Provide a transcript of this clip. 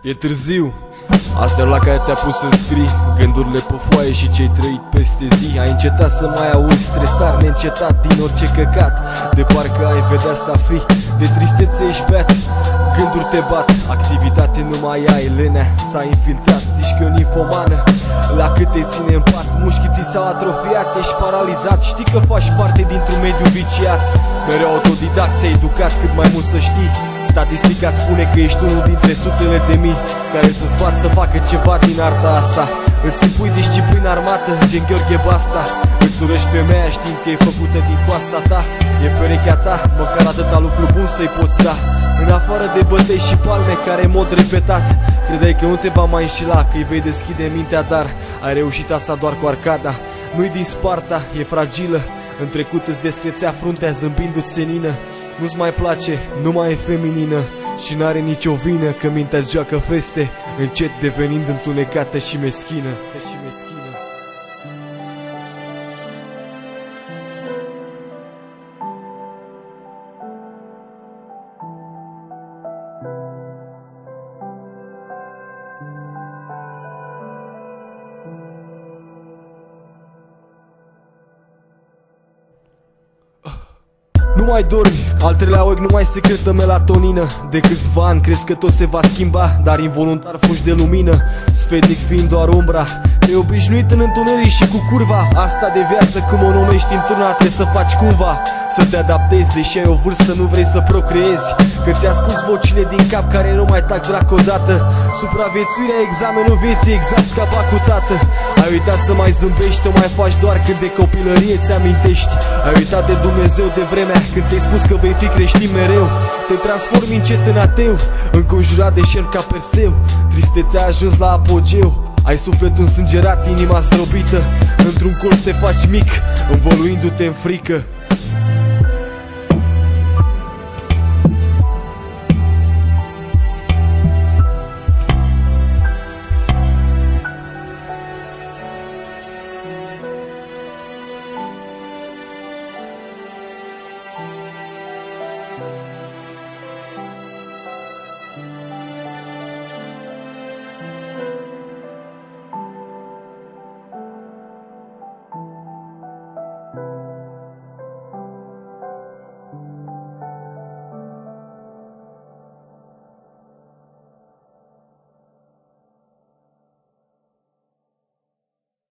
E târziu. Astea la care te-a pus să scrii. Gândurile pe foaie și cei trăit peste zi. Ai încetat să mai auzi stresar neîncetat din orice căcat. De parcă ai vedea asta fi De tristețe ești beat. Gânduri te bat, activitate nu mai ai Lenea. S-a infiltrat, zici că e o ninfomană La cât te ține în pat, mușchii ți s-au atrofiat. Ești paralizat, știi că faci parte dintr-un mediu viciat. Mereu autodidact, te-ai educat cât mai mult să știi Statistica spune că ești unul dintre sutele de mii Care să-ți bat să facă ceva din arta asta. Îți impui disciplină armată, gen Gheorghe Basta. Îți urăști femeia știind că e făcută din coasta ta. E perechea ta, măcar atâta lucru bun să-i poți da. În afară de bătăi și palme care în mod repetat Credeai că nu te va mai înșila, că îi vei deschide mintea Dar ai reușit asta doar cu arcada. Nu-i din Sparta, e fragilă. În trecut îți descrețea fruntea zâmbindu-ți senină nu-ți mai place, nu mai e feminină Și n-are nicio vină că mintea joacă feste Încet devenind întunecată și meschină. Și meschină mai dormi, al treilea ochi nu mai secretă melatonină. De câțiva ani crezi că tot se va schimba Dar involuntar fugi de lumină. Sfetnic fiind doar umbra te obișnuit în întuneric și cu curva. Asta de viață cum o numești într-una Trebuie să faci cumva. Să te adaptezi Deși ai o vârstă nu vrei să procreezi. Că ți-a scus vocile din cap care nu mai tac drac odată. Supraviețuirea examenul vieții exact ca cu tată Ai uitat să mai zâmbești, o mai faci doar când de copilărie ți-amintești. Ai uitat de Dumnezeu de vremea când ți-ai spus că vei fi creștin mereu. Te transformi încet în ateu, înconjurat de șer ca Perseu Tristețea a ajuns la apogeu ai sufletul însângerat, inima zdrobită Într-un colț te faci mic, învoluindu-te în frică